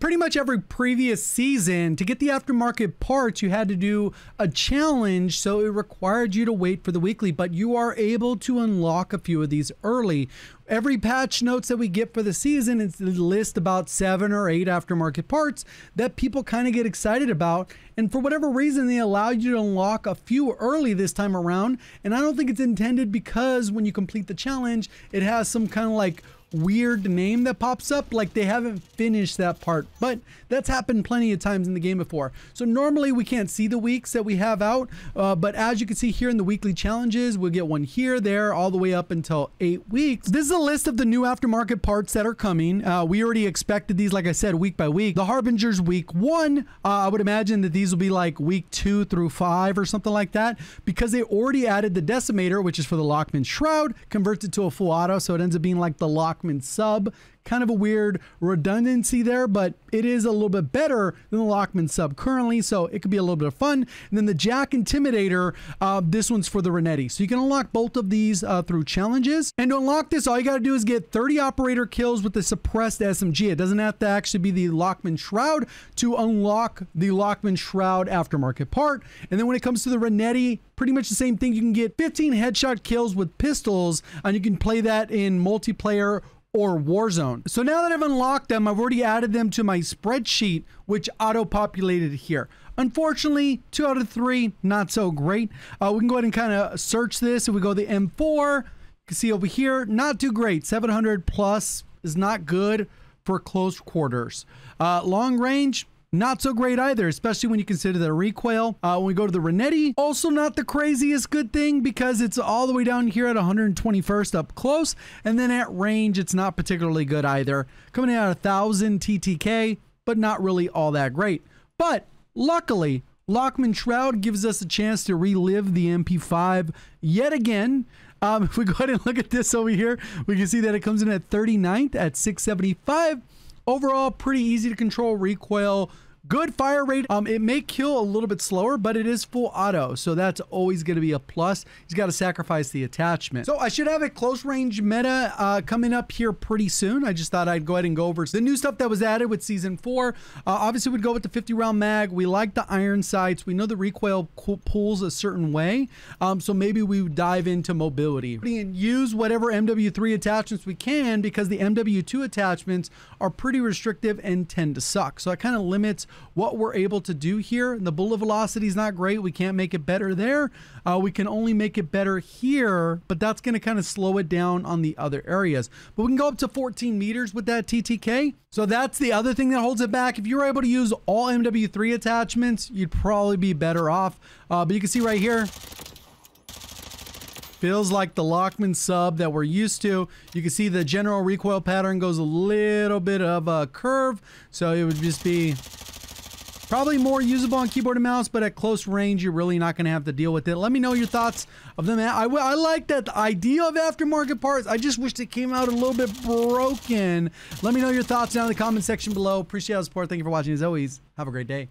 Pretty much every previous season, to get the aftermarket parts, you had to do a challenge, so it required you to wait for the weekly, but you are able to unlock a few of these early. Every patch notes that we get for the season is list about seven or eight aftermarket parts that people kind of get excited about. And for whatever reason, they allow you to unlock a few early this time around. And I don't think it's intended because when you complete the challenge, it has some kind of like weird name that pops up like they haven't finished that part but that's happened plenty of times in the game before. So normally we can't see the weeks that we have out uh, but as you can see here in the weekly challenges we'll get one here there all the way up until eight weeks. This is a list of the new aftermarket parts that are coming. Uh, we already expected these like i said week by week. The harbingers week one uh, i would imagine that these will be like week two through five or something like that because they already added the decimator which is for the lockman shroud converts it to a full auto so it ends up being like the lock Lachmann sub. Kind of a weird redundancy there, but it is a little bit better than the Lachmann sub currently, so it could be a little bit of fun. And then the JAK Intimidator, uh, this one's for the Renetti. So you can unlock both of these uh, through challenges. And to unlock this, all you got to do is get 30 operator kills with the suppressed SMG. It doesn't have to actually be the Lachmann Shroud to unlock the Lachmann Shroud aftermarket part. And then when it comes to the Renetti, pretty much the same thing. You can get 15 headshot kills with pistols, and you can play that in multiplayer or Warzone. So now that I've unlocked them, I've already added them to my spreadsheet, which auto-populated here. Unfortunately, two out of three, not so great. Uh, we can go ahead and kind of search this. If we go the M4, you can see over here, not too great. 700 plus is not good for close quarters. Uh, long range, not so great either, especially when you consider the recoil. Uh, when we go to the Renetti, also not the craziest good thing because it's all the way down here at 121st up close. And then at range, it's not particularly good either. Coming in at 1000 TTK, but not really all that great. But luckily, Lachmann Shroud gives us a chance to relive the MP5 yet again. Um, if we go ahead and look at this over here, we can see that it comes in at 39th at 675. Overall, pretty easy to control recoil. Good fire rate. Um, it may kill a little bit slower, but it is full auto, so that's always going to be a plus. He's got to sacrifice the attachment. So I should have a close range meta uh, coming up here pretty soon. I just thought I'd go ahead and go over the new stuff that was added with season four. Uh, obviously, we'd go with the 50 round mag. We like the iron sights. We know the recoil pulls a certain way, um, so maybe we would dive into mobility and use whatever MW3 attachments we can because the MW2 attachments are pretty restrictive and tend to suck. So it kind of limits what we're able to do here. The bullet velocity is not great. We can't make it better there. Uh, we can only make it better here, but that's going to kind of slow it down on the other areas. But we can go up to 14 meters with that TTK. So that's the other thing that holds it back. If you were able to use all MW3 attachments, you'd probably be better off. Uh, but you can see right here, Feels like the Lachmann sub that we're used to. You can see the general recoil pattern goes a little bit of a curve. So it would just be Probably more usable on keyboard and mouse, but at close range, you're really not going to have to deal with it. Let me know your thoughts of them. I, I like that idea of aftermarket parts. I just wish it came out a little bit broken. Let me know your thoughts down in the comment section below. Appreciate the support. Thank you for watching. As always, have a great day.